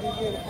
सबको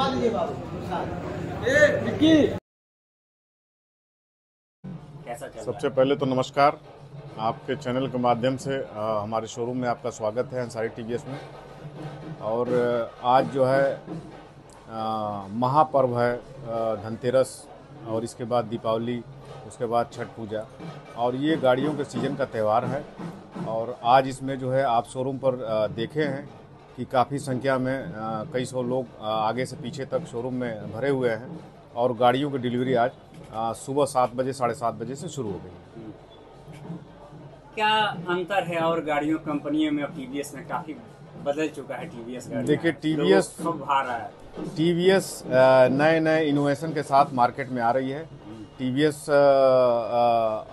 घुमा दीजिए बाबू सबसे पहले तो नमस्कार। आपके चैनल के माध्यम से हमारे शोरूम में आपका स्वागत है अंसारी टी में। और आज जो है महापर्व है धनतेरस और इसके बाद दीपावली उसके बाद छठ पूजा। और ये गाड़ियों के सीज़न का त्यौहार है। और आज इसमें जो है आप शोरूम पर देखे हैं। कि काफ़ी संख्या में कई सौ लोग आगे से पीछे तक शोरूम में भरे हुए हैं और गाड़ियों की डिलीवरी आज सुबह सात बजे साढ़े सात बजे से शुरू हो गई क्या अंतर है और गाड़ियों कंपनियों में और टीवीएस में काफ़ी बदल चुका है टीवीएस गाड़ी देखिए, TVS लोगों को खूब भा रहा है। टी नए नए इनोवेशन के साथ मार्केट में आ रही है। टी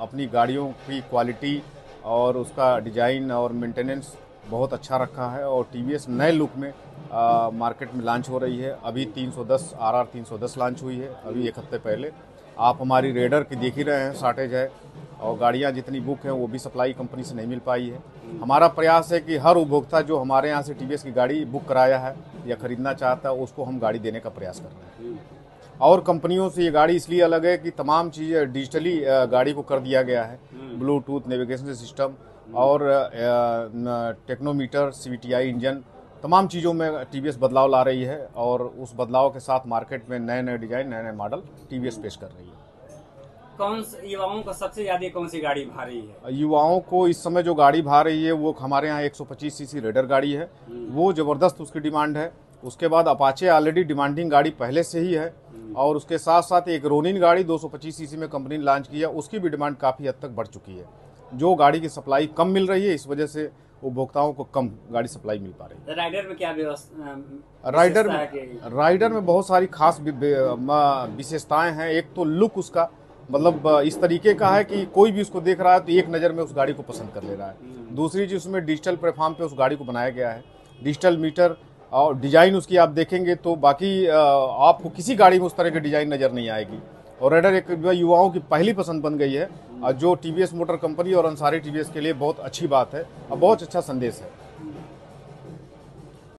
अपनी गाड़ियों की क्वालिटी और उसका डिज़ाइन और मेंटेनेंस बहुत अच्छा रखा है और टी नए लुक में आ, मार्केट में लॉन्च हो रही है। अभी 310 आर आर 310 लॉन्च हुई है अभी एक हफ़्ते पहले। आप हमारी रेडर की देख ही रहे हैं शार्टेज है और गाड़ियाँ जितनी बुक हैं वो भी सप्लाई कंपनी से नहीं मिल पाई है। हमारा प्रयास है कि हर उपभोक्ता जो हमारे यहाँ से टी की गाड़ी बुक कराया है या खरीदना चाहता है उसको हम गाड़ी देने का प्रयास कर रहे हैं। और कंपनियों से ये गाड़ी इसलिए अलग है कि तमाम चीज़ें डिजिटली गाड़ी को कर दिया गया है। ब्लूटूथ नेविगेशन सिस्टम और टेक्नोमीटर सी इंजन तमाम चीज़ों में टीवीएस बदलाव ला रही है और उस बदलाव के साथ मार्केट में नए नए डिज़ाइन नए नए मॉडल टीवीएस पेश कर रही है। कौन से युवाओं को सबसे ज़्यादा कौन सी गाड़ी भा रही है? युवाओं को इस समय जो गाड़ी भा रही है वो हमारे यहाँ 125 सीसी रेडर गाड़ी है। वो ज़बरदस्त उसकी डिमांड है। उसके बाद अपाचे ऑलरेडी डिमांडिंग गाड़ी पहले से ही है। और उसके साथ साथ एक रोनिन गाड़ी 225 सीसी में कंपनी ने लॉन्च की है। उसकी भी डिमांड काफ़ी हद तक बढ़ चुकी है। जो गाड़ी की सप्लाई कम मिल रही है इस वजह से उपभोक्ताओं को कम गाड़ी सप्लाई मिल पा रही है। राइडर में क्या व्यवस्था राइडर में राइडर में बहुत सारी खास विशेषताएँ हैं। एक तो लुक उसका मतलब इस तरीके का है कि कोई भी उसको देख रहा है तो एक नज़र में उस गाड़ी को पसंद कर ले रहा है। दूसरी चीज़ उसमें डिजिटल प्लेटफॉर्म पे उस गाड़ी को बनाया गया है। डिजिटल मीटर और डिज़ाइन उसकी आप देखेंगे तो बाकी आपको किसी गाड़ी में उस तरह की डिज़ाइन नज़र नहीं आएगी। और रेडर एक युवाओं की पहली पसंद बन गई है। जो टीवीएस मोटर कंपनी और अंसारी टीवीएस के लिए बहुत अच्छी बात है। और बहुत अच्छा संदेश है।